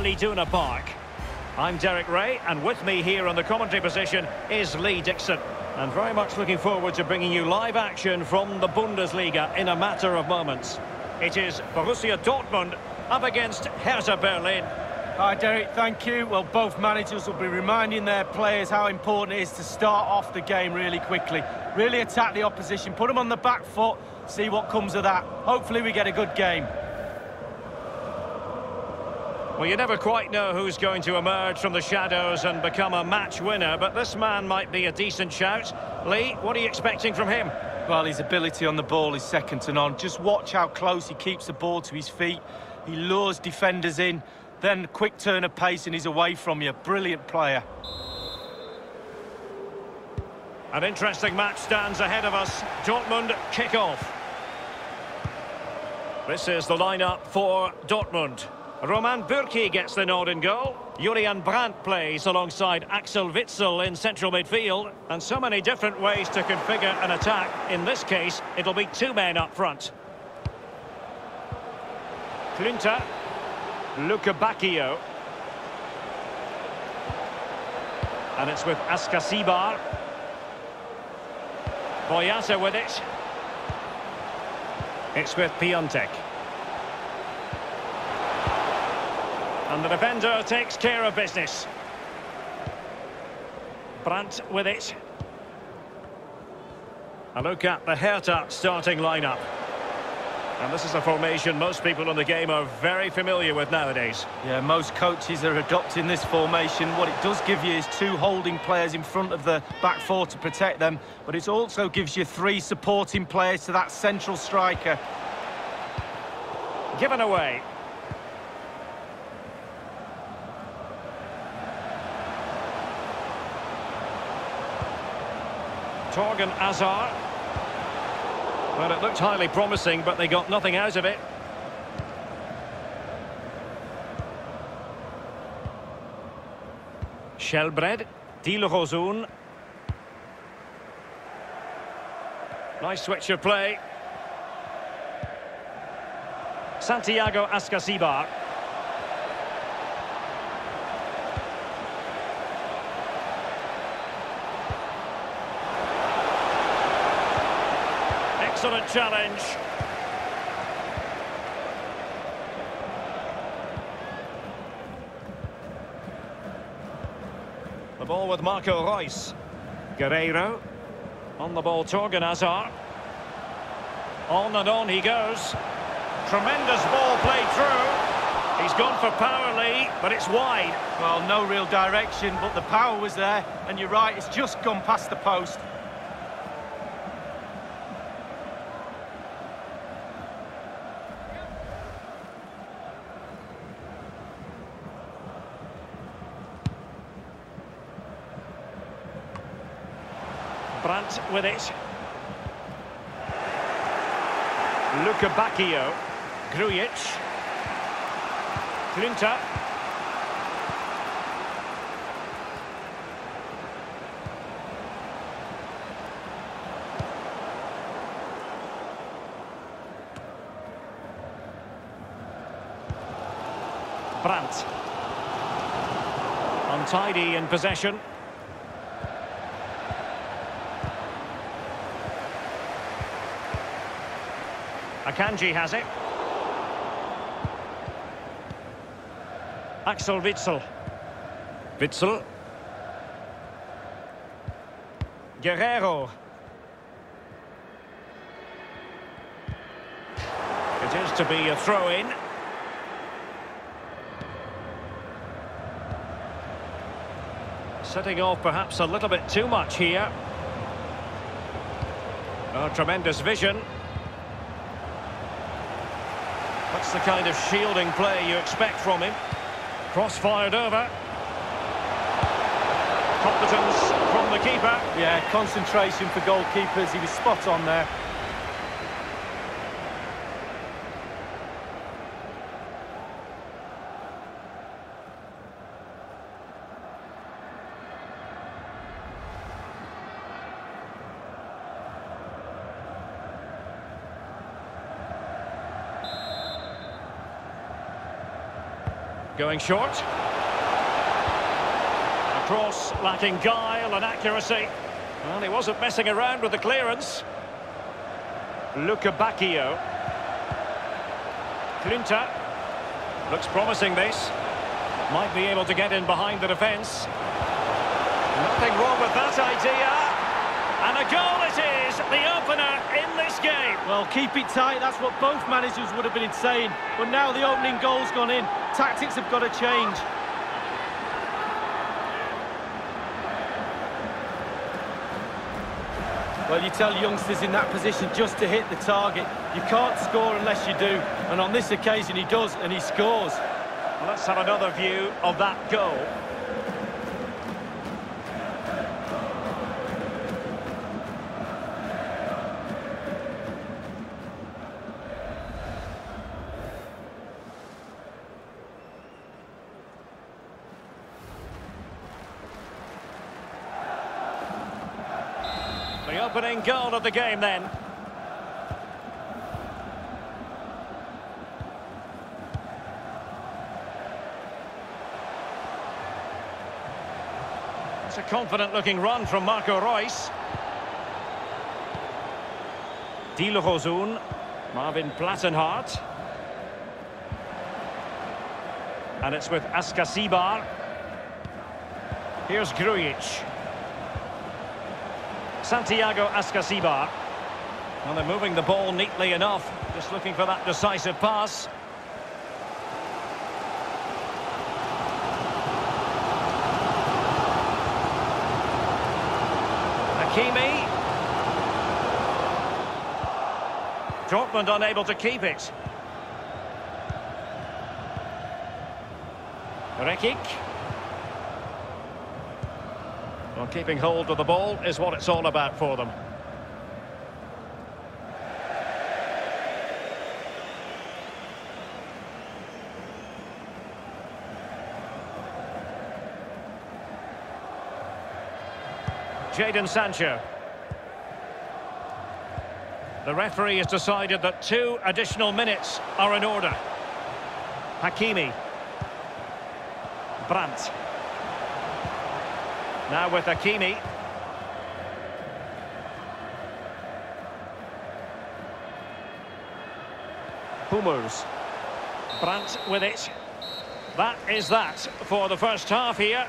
Al Iduna Park. I'm Derek Ray, and with me here on the commentary position is Lee Dixon. And very much looking forward to bringing you live action from the Bundesliga in a matter of moments. It is Borussia Dortmund up against Hertha Berlin. Hi Derek, thank you. Well, both managers will be reminding their players how important it is to start off the game really quickly. Really attack the opposition, put them on the back foot, see what comes of that. Hopefully we get a good game. Well, you never quite know who's going to emerge from the shadows and become a match winner, but this man might be a decent shout. Lee, what are you expecting from him? Well, his ability on the ball is second to none. Just watch how close he keeps the ball to his feet. He lures defenders in, then quick turn of pace and he's away from you. Brilliant player. An interesting match stands ahead of us. Dortmund kick off. This is the lineup for Dortmund. Roman Bürki gets the nod in goal. Julian Brandt plays alongside Axel Witsel in central midfield. And so many different ways to configure an attack. In this case, it'll be two men up front. Klünter. Lukebakio. And it's with Ascacíbar. Boyata with it. It's with Piątek. And the defender takes care of business. Brandt with it. A look at the Hertha starting lineup. And this is a formation most people in the game are very familiar with nowadays. Yeah, most coaches are adopting this formation. What it does give you is two holding players in front of the back four to protect them, but it also gives you three supporting players to that central striker. Given away. Thorgan Hazard. Well, it looked highly promising, but they got nothing out of it. Skjelbred, Dilrosun. Nice switch of play. Santiago Ascacíbar. Excellent challenge. The ball with Marco Reus. Guerreiro. On the ball, Thorgan Hazard. On and on he goes. Tremendous ball played through. He's gone for power, Lee, but it's wide. Well, no real direction, but the power was there. And you're right, it's just gone past the post. With it. Lukebakio. Grujic. Klünter. Brandt. Untidy in possession. Akanji has it. Axel Witsel. Witsel. Guerreiro. It is to be a throw-in. Setting off perhaps a little bit too much here. Oh, tremendous vision. That's the kind of shielding play you expect from him. Cross fired over. Competence from the keeper. Yeah, concentration for goalkeepers. He was spot on there. Going short. across cross lacking guile and accuracy. Well, he wasn't messing around with the clearance. Luca Bacchio. Klünter Looks promising this. Might be able to get in behind the defence. Nothing wrong with that idea. And a goal it is. The opener in the this game. Well, keep it tight, that's what both managers would have been saying. But now the opening goal's gone in. Tactics have got to change. Well, you tell youngsters in that position just to hit the target. You can't score unless you do. And on this occasion, he does, and he scores. Well, let's have another view of that goal. Opening goal of the game then. It's a confident looking run from Marco Reus. Dilrosun, Marvin Plattenhardt. And it's with Ascacíbar. Here's Grujic. Santiago Ascacíbar. Well, they're moving the ball neatly enough. Just looking for that decisive pass. Hakimi. Dortmund unable to keep it. Rekik. Well, keeping hold of the ball is what it's all about for them. Jadon Sancho. The referee has decided that two additional minutes are in order. Hakimi. Brandt. Now with Hakimi. Hummels. Brandt with it. That is that for the first half here.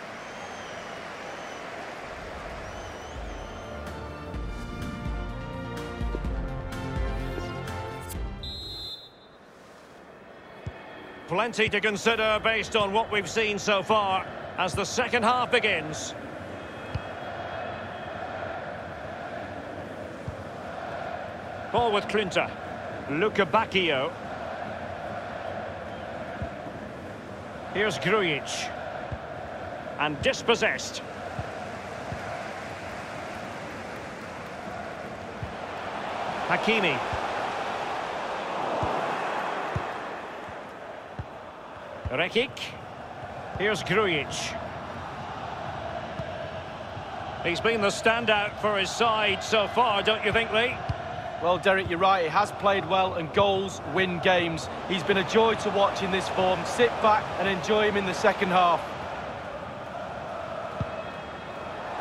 Plenty to consider based on what we've seen so far as the second half begins. Ball with Klünter. Lukebakio. Here's Grujic. And dispossessed. Hakimi. Rekik. Here's Grujic. He's been the standout for his side so far, don't you think, Lee? Well, Derek, you're right. He has played well, and goals win games. He's been a joy to watch in this form. Sit back and enjoy him in the second half.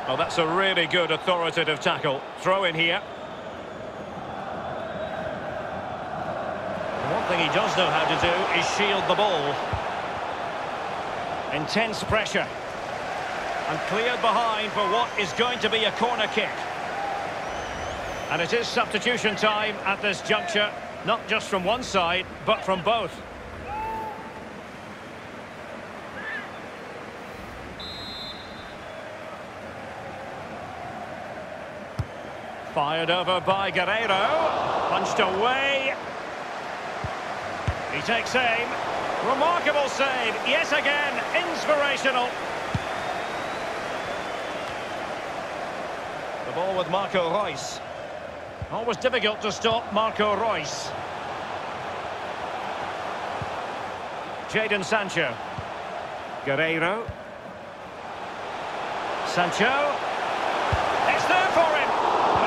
Well, that's a really good authoritative tackle. Throw in here. One thing he does know how to do is shield the ball. Intense pressure. And cleared behind for what is going to be a corner kick. And it is substitution time at this juncture, not just from one side, but from both. Fired over by Guerreiro. Punched away. He takes aim. Remarkable save. Yes, again, inspirational. The ball with Marco Reus. Always difficult to stop Marco Reus. Jadon Sancho. Guerreiro. Sancho. It's there for him.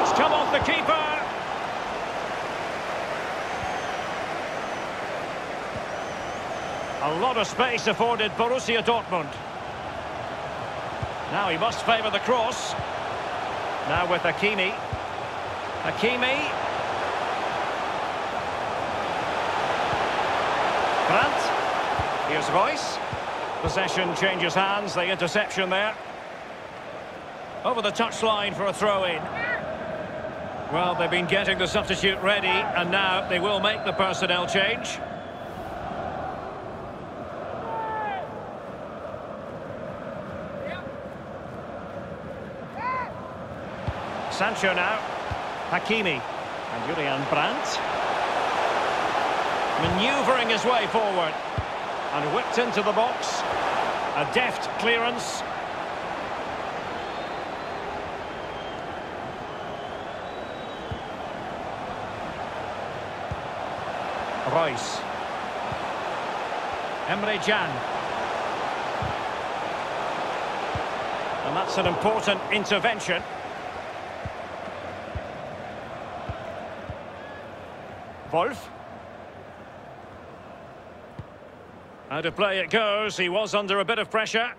It's come off the keeper. A lot of space afforded Borussia Dortmund. Now he must favour the cross. Now with Hakimi. Hakimi. Brandt. Here's Reus. Possession changes hands, the interception there. Over the touchline for a throw-in. Well, they've been getting the substitute ready, and now they will make the personnel change. Sancho now. Hakimi. And Julian Brandt. Manoeuvring his way forward. And whipped into the box. A deft clearance. Reus. Emre Can. And that's an important intervention. Wolf. Out of play it goes. He was under a bit of pressure.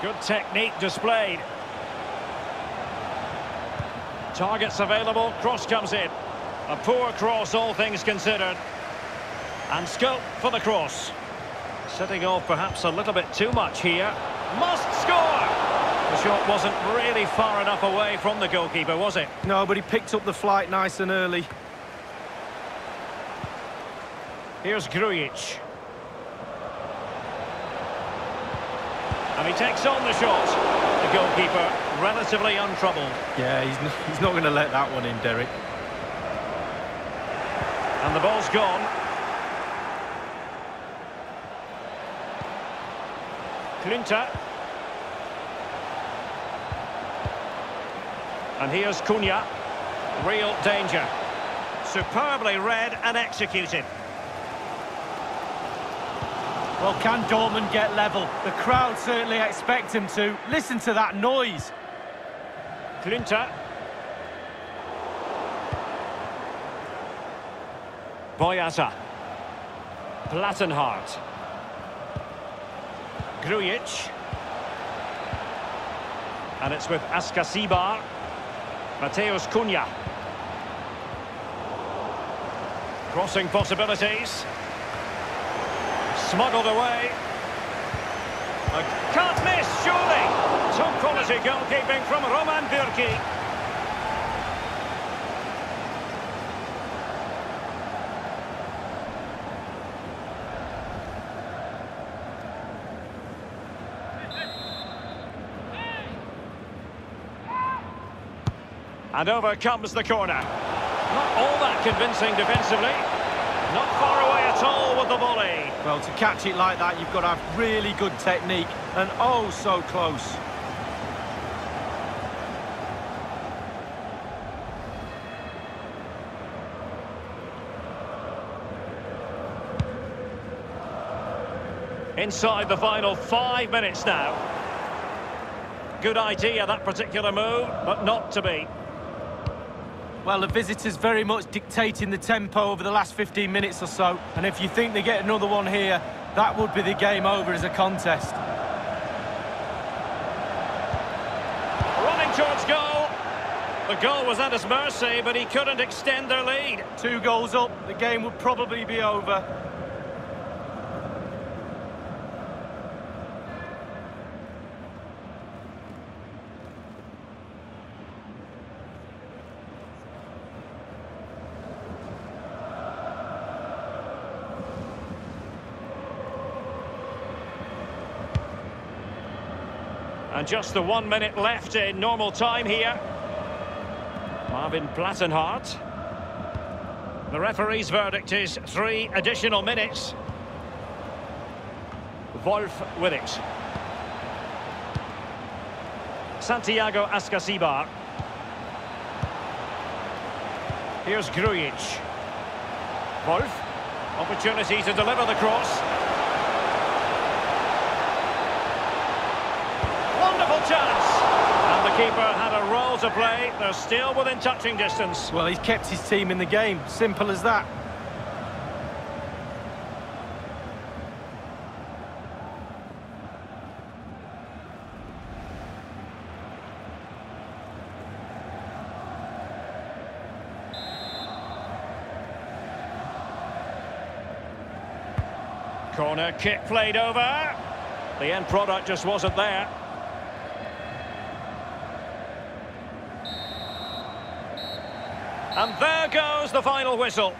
Good technique displayed. Targets available, cross comes in. A poor cross, all things considered. And scope for the cross. Setting off perhaps a little bit too much here. Must score! The shot wasn't really far enough away from the goalkeeper, was it? No, but he picked up the flight nice and early. Here's Grujic. And he takes on the shot. The goalkeeper relatively untroubled. Yeah, he's, he's not going to let that one in, Derek. And the ball's gone. Klünter. And here's Cunha. Real danger. Superbly read and executed. Well, can Dortmund get level? The crowd certainly expect him to. Listen to that noise. Klünter. Boyata. Plattenhardt. Grujic. And it's with Ascacíbar. Matheus Cunha. Crossing possibilities. Smuggled away. A can't miss, surely. Top quality goalkeeping from Roman Bürki. And over comes the corner. Not all that convincing defensively. Not far away at all with the volley. Well, to catch it like that, you've got to have really good technique. And oh, so close. Inside the final five minutes now. Good idea, that particular move, but not to be. Well, the visitors very much dictating the tempo over the last 15 minutes or so. And if you think they get another one here, that would be the game over as a contest. Running towards goal. The goal was at his mercy, but he couldn't extend their lead. Two goals up, the game would probably be over. And just the one minute left in normal time here. Marvin Plattenhardt. The referee's verdict is three additional minutes. Wolf with it. Santiago Ascacíbar. Here's Grujic. Wolf. Opportunity to deliver the cross. Chance. And the keeper had a role to play. They're still within touching distance. Well, he's kept his team in the game. Simple as that. Corner kick played over. The end product just wasn't there. And there goes the final whistle.